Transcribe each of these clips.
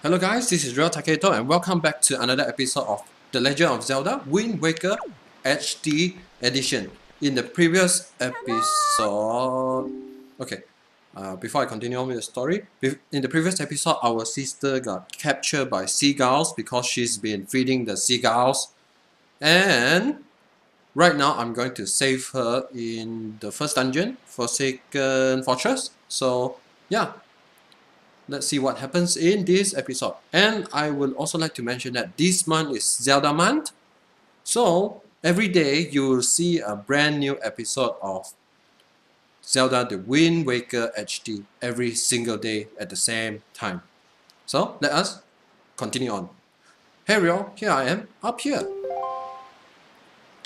Hello guys, this is Ryou Takehito and welcome back to another episode of The Legend of Zelda Wind Waker HD Edition. In the previous episode... Okay, uh, before I continue on with the story, in the previous episode our sister got captured by seagulls because she's been feeding the seagulls and right now I'm going to save her in the first dungeon, Forsaken Fortress. So yeah, let's see what happens in this episode. And I would also like to mention that this month is Zelda month. So every day you will see a brand new episode of Zelda The Wind Waker HD every single day at the same time. So let us continue on. Hey Rio, here I am, up here.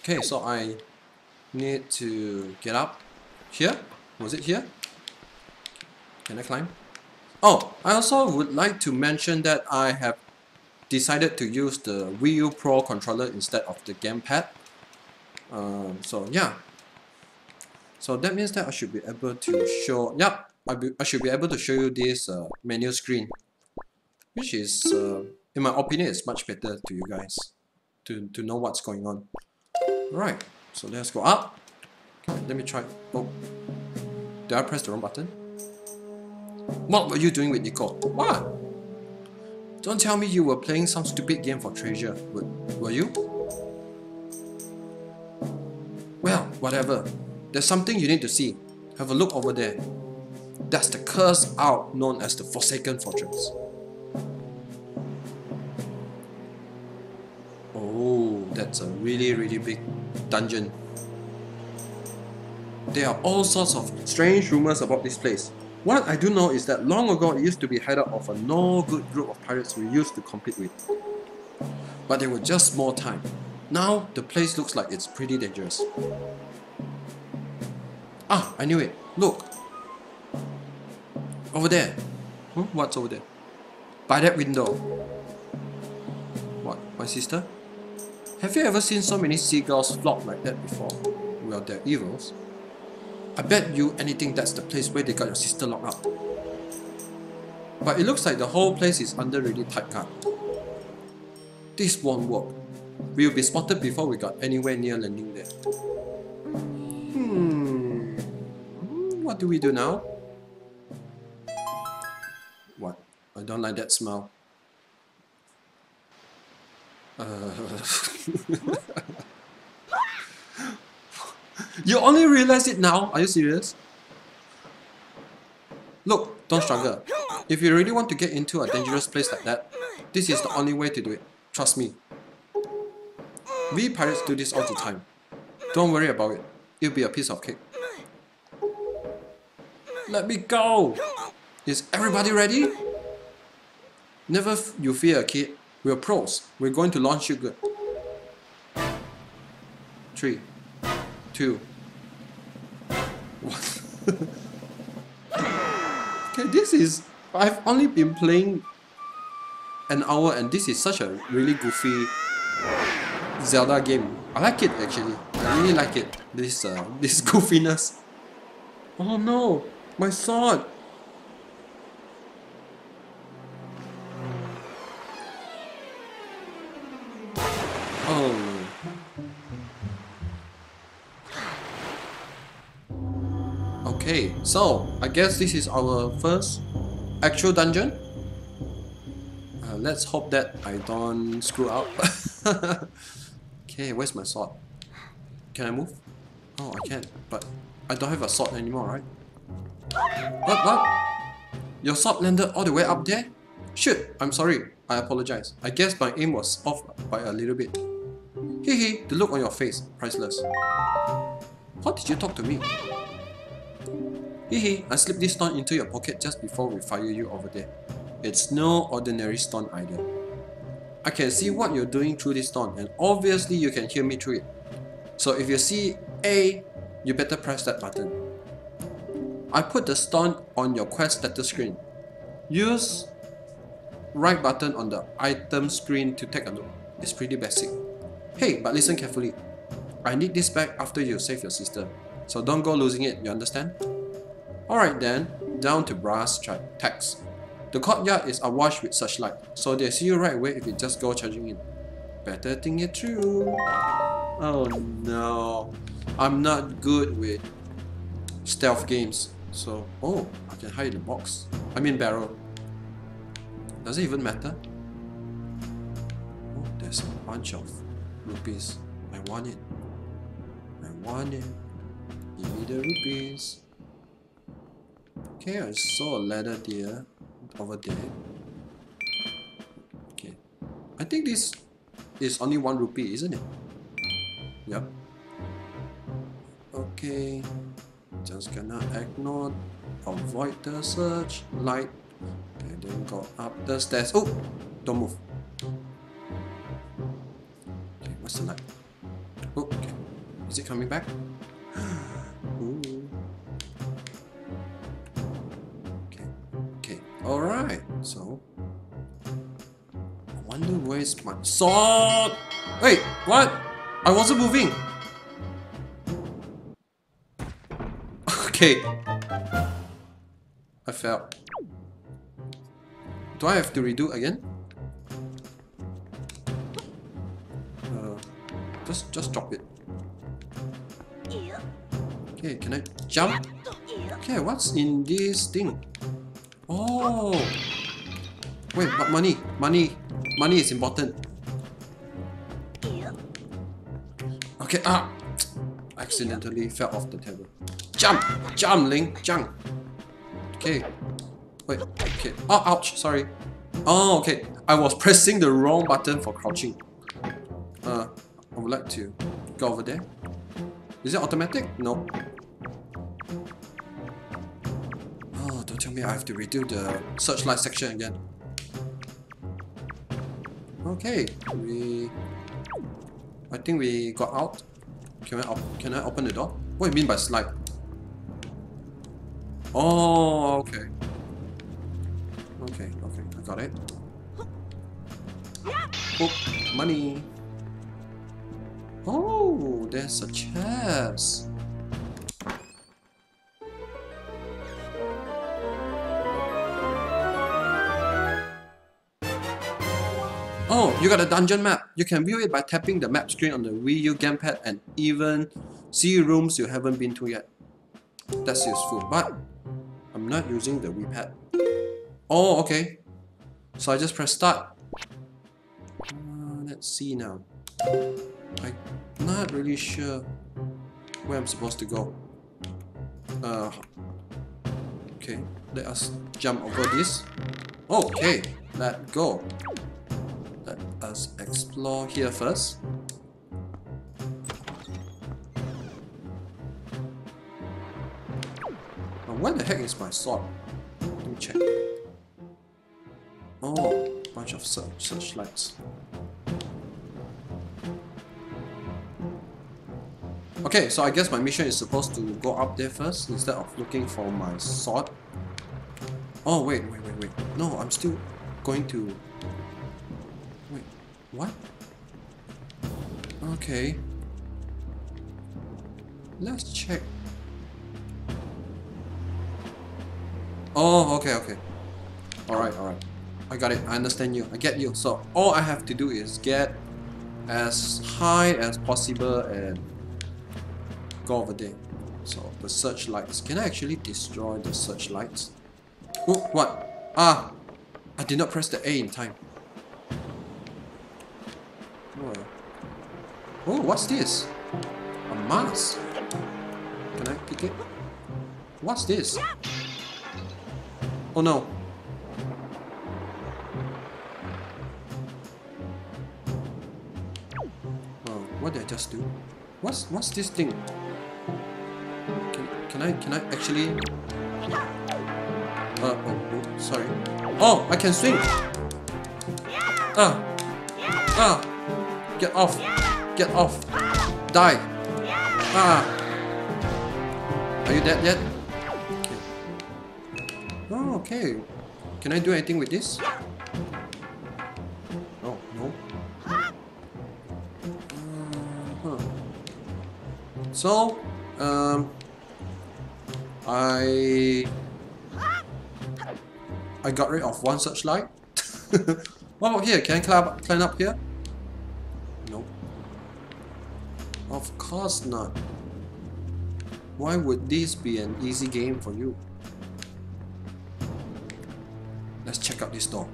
Okay, so I need to get up here. Was it here? Can I climb? Oh, I also would like to mention that I have decided to use the Wii U Pro controller instead of the gamepad. Um, so yeah. So that means that I should be able to show, yep, I, be, I should be able to show you this uh, menu screen. Which is, uh, in my opinion, is much better to you guys. To, to know what's going on. Right, so let's go up. Okay, let me try. Oh, did I press the wrong button? What were you doing with Niko? What? Don't tell me you were playing some stupid game for treasure, were, were you? Well, whatever. There's something you need to see. Have a look over there. That's the cursed out known as the Forsaken Fortress. Oh, that's a really really big dungeon. There are all sorts of strange rumors about this place. What I do know is that long ago it used to be headed of a no good group of pirates we used to compete with. But they were just small time. Now the place looks like it's pretty dangerous. Ah, I knew it. Look. Over there. Huh? What's over there? By that window. What? My sister? Have you ever seen so many seagulls flock like that before? Well, they're evils. I bet you anything that's the place where they got your sister locked up. But it looks like the whole place is under really tight guard. This won't work. We'll be spotted before we got anywhere near landing there. Hmm. What do we do now? What? I don't like that smell. Uh... You only realize it now? Are you serious? Look, don't struggle. If you really want to get into a dangerous place like that, this is the only way to do it. Trust me. We pirates do this all the time. Don't worry about it. It'll be a piece of cake. Let me go! Is everybody ready? Never you fear, kid. We're pros. We're going to launch you good. Three, two. okay, this is... I've only been playing an hour and this is such a really goofy Zelda game. I like it actually. I really like it. This uh, this goofiness. Oh no! My sword! Okay, so I guess this is our first actual dungeon. Uh, let's hope that I don't screw up. okay, where's my sword? Can I move? Oh, I can, but I don't have a sword anymore, right? What, what? Your sword landed all the way up there? Shoot, I'm sorry. I apologize. I guess my aim was off by a little bit. Hehe, the look on your face, priceless. How did you talk to me? Hehe, I slipped this stone into your pocket just before we fire you over there. It's no ordinary stone either. I can see what you're doing through this stone and obviously you can hear me through it. So if you see A, you better press that button. I put the stone on your quest status screen. Use right button on the item screen to take a look. It's pretty basic. Hey, but listen carefully. I need this back after you save your sister. So don't go losing it, you understand? Alright then, down to brass tacks. The courtyard is awash with searchlight, so they see you right away if you just go charging in. Better think it through. Oh no. I'm not good with stealth games. So, oh, I can hide in the box. I mean barrel. Does it even matter? Oh, there's a bunch of rupees. I want it. I want it. Give me the rupees. Okay, I saw a ladder there, over there. Okay. I think this is only one rupee, isn't it? Yep. Okay. Just gonna ignore, avoid the search light, and then go up the stairs. Oh! Don't move. Okay, what's the light? Oh, okay. Is it coming back? Sword? Wait, what? I wasn't moving. Okay. I fell. Do I have to redo again? Uh, just, just drop it. Okay, can I jump? Okay, what's in this thing? Oh! Wait, but money, money, money is important. Okay, ah! Accidentally fell off the table. Jump! Jump, Link! Jump! Okay. Wait, okay. Oh, ouch, sorry. Oh, okay. I was pressing the wrong button for crouching. Uh, I would like to go over there. Is it automatic? No. Oh, don't tell me I have to redo the searchlight section again. Okay, we... I think we got out. Can I, can I open the door? What do you mean by slide? Oh, okay. Okay, okay, I got it. Oh, money. Oh, there's a chest. You got a dungeon map. You can view it by tapping the map screen on the Wii U gamepad and even see rooms you haven't been to yet. That's useful, but I'm not using the Wii pad. Oh, okay. So I just press start. Uh, let's see now. I'm not really sure where I'm supposed to go. Uh, okay, let us jump over this. Okay, let go. Us explore here first. where the heck is my sword? Let me check. Oh, bunch of search searchlights. Okay, so I guess my mission is supposed to go up there first instead of looking for my sword. Oh, wait, wait, wait, wait. No, I'm still going to... What? Okay. Let's check Oh, okay, okay. Alright, alright. I got it. I understand you. I get you. So all I have to do is get as high as possible and go over there. So the searchlights. Can I actually destroy the searchlights? Oh, what? Ah! I did not press the A in time. Oh, oh what's this? A mask. Can I pick it? What's this? Oh no. Oh, what did I just do? What's what's this thing? Can, can I can I actually uh, oh, oh, sorry. Oh, I can swing! Ah! Ah! Get off! Get off! Die! Ah! Are you dead yet? Okay. Can I do anything with this? Oh, no. Uh, huh. So, um, I... I got rid of one searchlight. what about here? Can I climb climb up here? Nope. Of course not. Why would this be an easy game for you? Let's check out this door.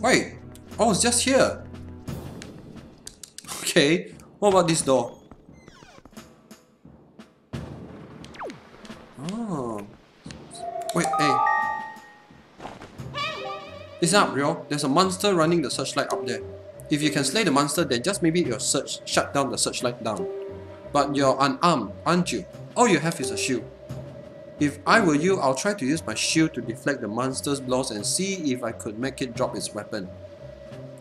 Wait! Oh, it's just here! Okay, what about this door? Listen up, Ryo. There's a monster running the searchlight up there. If you can slay the monster, then just maybe your search shut down the searchlight down. But you're unarmed, aren't you? All you have is a shield. If I were you, I'll try to use my shield to deflect the monster's blows and see if I could make it drop its weapon.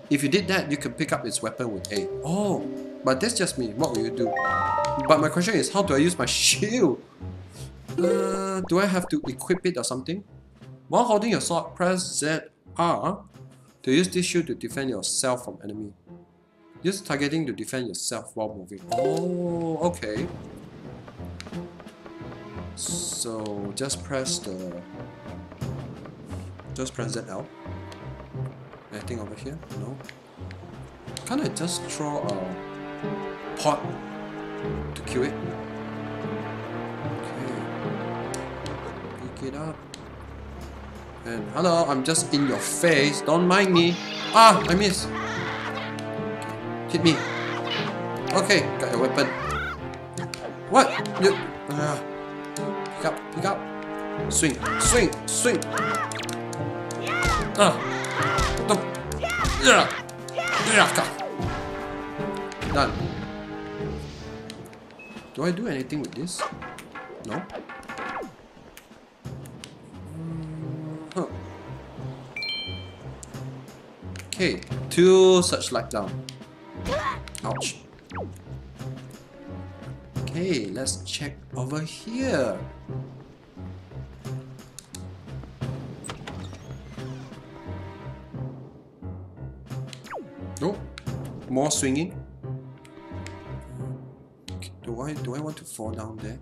If you did that, you could pick up its weapon with A. Oh, but that's just me. What will you do? But my question is, how do I use my shield? Uh, do I have to equip it or something? While holding your sword, press ZR to use this shield to defend yourself from enemy. Use targeting to defend yourself while moving. Oh, okay. So just press the just press ZL. Anything over here? No. Can't I just throw a pot to kill it? Okay. Pick it up. And hello, I'm just in your face. Don't mind me. Ah, I missed. Hit me. Okay, got your weapon. What? You, uh, pick up, pick up. Swing, swing, swing. Ah. Yeah. Yeah. Done. Do I do anything with this? No? Okay, two searchlight down. Ouch. Okay, let's check over here. Oh, more swinging. Do I do I want to fall down there?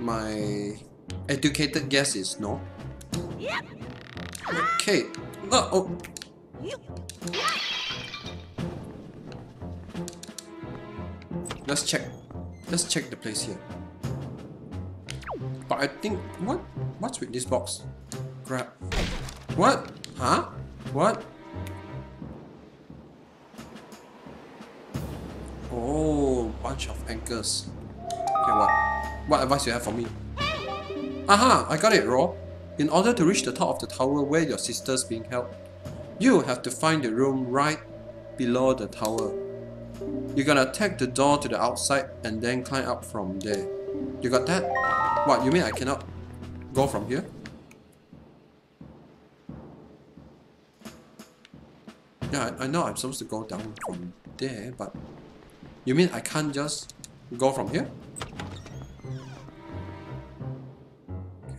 My educated guess is no. Okay. Oh, oh. Let's check. Let's check the place here. But I think what? What's with this box? Grab. What? Huh? What? Oh, bunch of anchors. Okay, what? What advice you have for me? Aha! I got it, Ro. In order to reach the top of the tower where your sister's being held, you have to find the room right below the tower. You're gonna attack the door to the outside and then climb up from there. You got that? What, you mean I cannot go from here? Yeah, I, I know I'm supposed to go down from there, but... You mean I can't just go from here?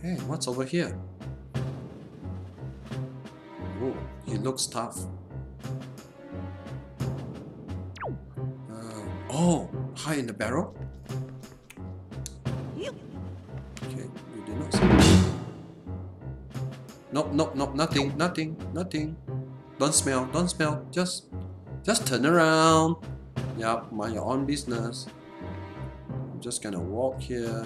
Okay, what's over here? Oh, he looks tough. Uh, oh, high in the barrel? Okay, you did not see. Nope, nope, nope, nothing, nothing, nothing. Don't smell, don't smell, just, just turn around. Yup, mind your own business. I'm just gonna walk here.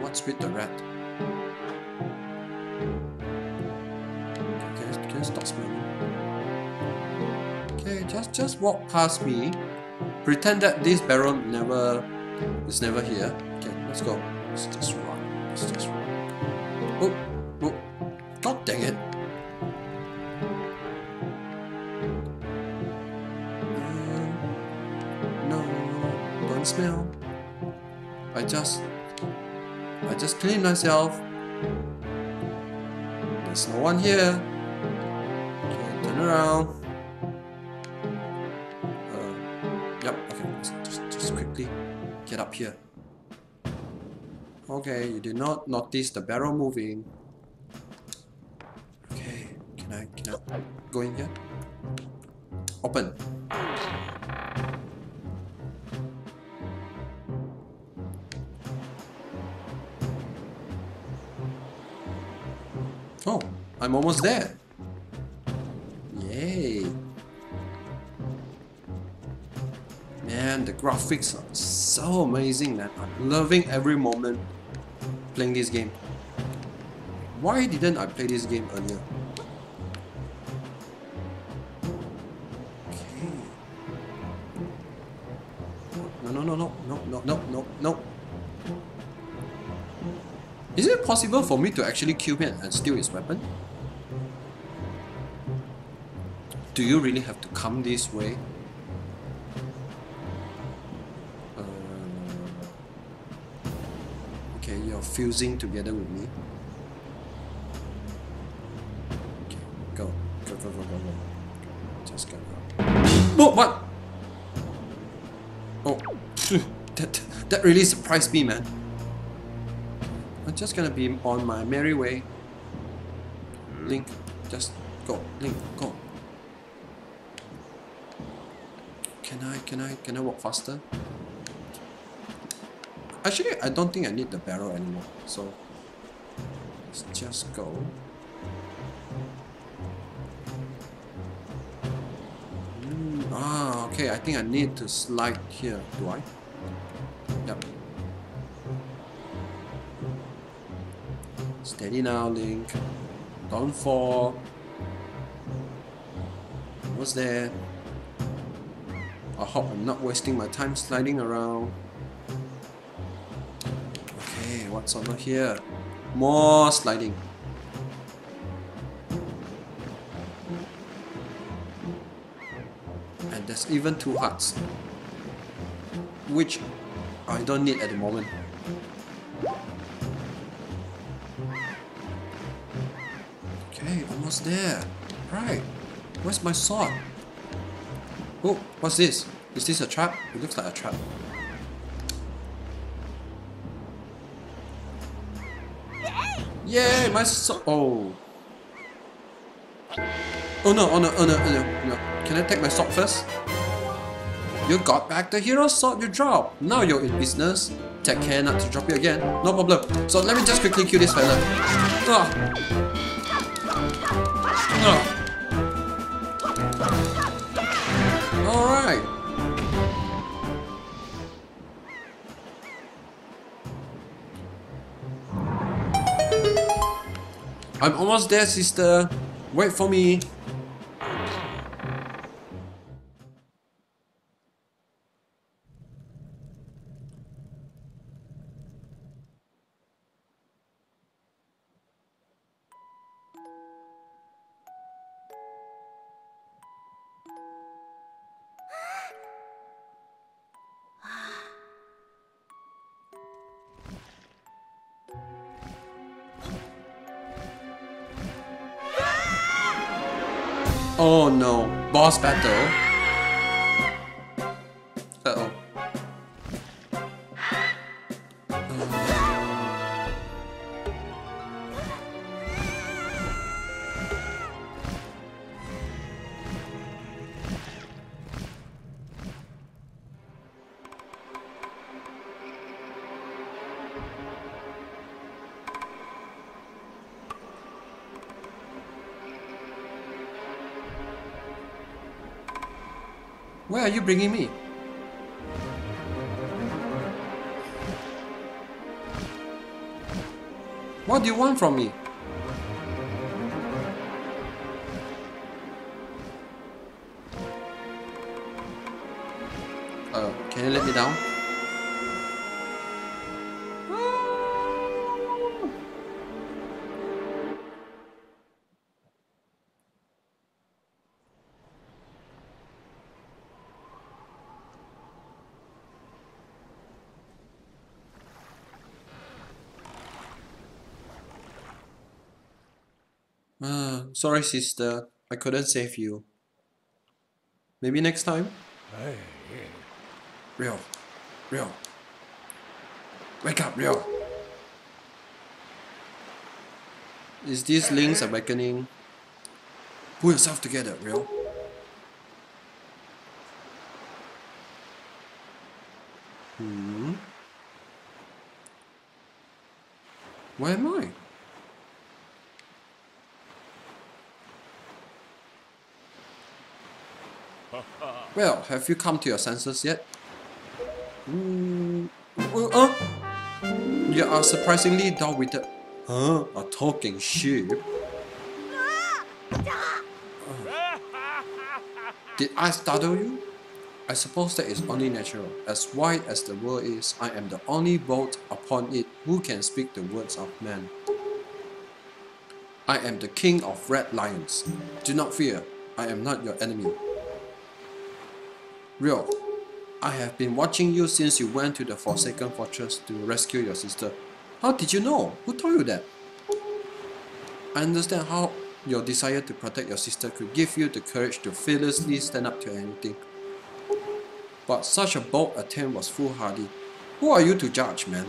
What's with the rat? Can, I, can stop smelling? Okay, just just walk past me. Pretend that this barrel never is never here. Okay, let's go. Let's just run. Let's just run. Oh, oh, god dang it. Um, no, don't smell. I just, just clean myself. There's no one here. Okay, turn around. Uh, yep. Okay, just, just quickly get up here. Okay, you did not notice the barrel moving. Okay, can I, can I? Go in here. Open. Oh, I'm almost there. Yay. Man, the graphics are so amazing, man. I'm loving every moment playing this game. Why didn't I play this game earlier? Possible for me to actually kill him and steal his weapon? Do you really have to come this way? Uh, okay, you're fusing together with me. Okay, go, go, go, go, go, go. Just go. Whoa, what? Oh, that that really surprised me, man. Just gonna be on my merry way. Link, just go. Link, go. Can I, can I, can I walk faster? Actually, I don't think I need the barrel anymore. So, let's just go. Mm, ah, okay. I think I need to slide here. Do I? Steady now, Link. Don't fall. What's there? I hope I'm not wasting my time sliding around. Okay, what's over here? More sliding. And there's even two hearts. Which I don't need at the moment. Almost there. Right. Where's my sword? Oh, what's this? Is this a trap? It looks like a trap. Yay, my sword! Oh. Oh no, oh no, oh no, oh no, no. Can I take my sword first? You got back the hero sword you dropped. Now you're in business. Take care not to drop it again. No problem. So let me just quickly kill this fella. Ah. Alright. I'm almost there, sister. Wait for me. Oh no, boss battle. Where are you bringing me? What do you want from me? Sorry, sister. I couldn't save you. Maybe next time? Hey. Real. Real. Wake up, Real. Is this Link's awakening? Pull yourself together, real. Hmm. Where am I? Well, have you come to your senses yet? Mm, uh, uh, you are surprisingly dull-witted. Huh? A talking sheep? Did I startle you? I suppose that is only natural. As wide as the world is, I am the only boat upon it who can speak the words of men. I am the king of red lions. Do not fear, I am not your enemy. Real, I have been watching you since you went to the Forsaken Fortress to rescue your sister. How did you know? Who told you that? I understand how your desire to protect your sister could give you the courage to fearlessly stand up to anything. But such a bold attempt was foolhardy. Who are you to judge, man?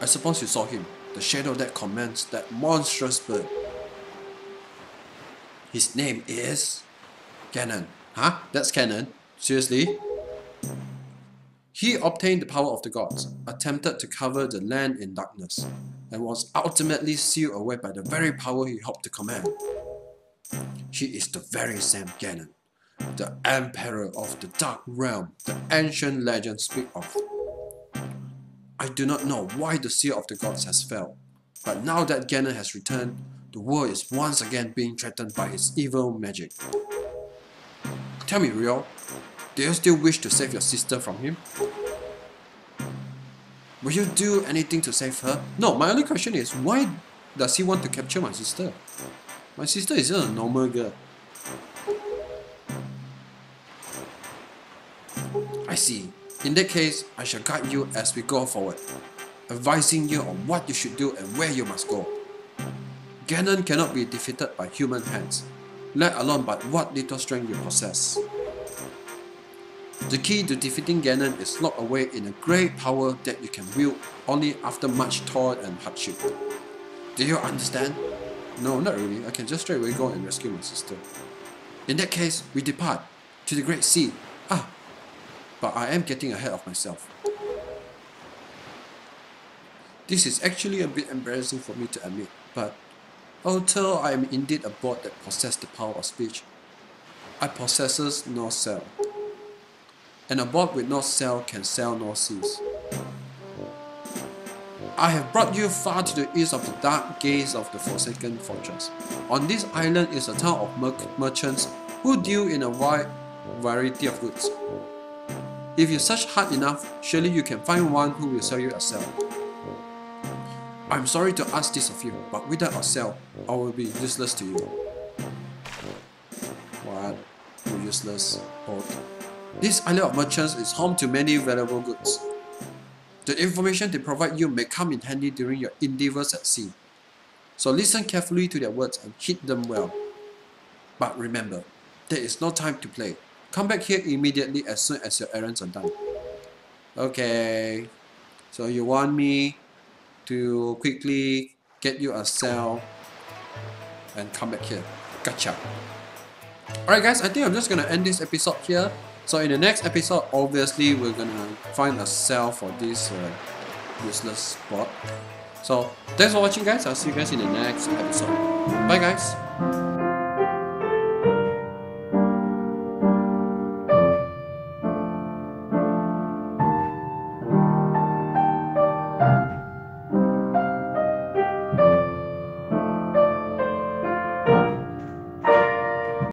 I suppose you saw him, the shadow that commands that monstrous bird. His name is... Ganon. Huh? That's Ganon? Seriously? He obtained the power of the gods, attempted to cover the land in darkness, and was ultimately sealed away by the very power he hoped to command. He is the very same Ganon, the Emperor of the Dark Realm the ancient legends speak of. I do not know why the seal of the gods has fell, but now that Ganon has returned, the world is once again being threatened by his evil magic. Tell me, Rio, do you still wish to save your sister from him? Will you do anything to save her? No, my only question is, why does he want to capture my sister? My sister is just a normal girl. I see. In that case, I shall guide you as we go forward, advising you on what you should do and where you must go. Ganon cannot be defeated by human hands, let alone by what little strength you possess. The key to defeating Ganon is locked away in a great power that you can wield only after much toil and hardship. Do you understand? No, not really. I can just straight away go and rescue my sister. In that case, we depart to the Great Sea. Ah, but I am getting ahead of myself. This is actually a bit embarrassing for me to admit, but although I am indeed a bot that possesses the power of speech, I possesses no cell and a bot with no cell can sail no seas. I have brought you far to the east of the dark gates of the Forsaken Fortress. On this island is a town of mer merchants who deal in a wide variety of goods. If you search hard enough, surely you can find one who will sell you a cell. I'm sorry to ask this of you, but without a cell, I will be useless to you. What? You useless bot. This island of merchants is home to many valuable goods. The information they provide you may come in handy during your endeavors at sea. So listen carefully to their words and heed them well. But remember, there is no time to play. Come back here immediately as soon as your errands are done. Okay, so you want me to quickly get you a cell and come back here. Gotcha. Alright guys, I think I'm just gonna end this episode here. So in the next episode, obviously we're gonna find a cell for this uh, useless spot. So thanks for watching guys, I'll see you guys in the next episode. Bye guys!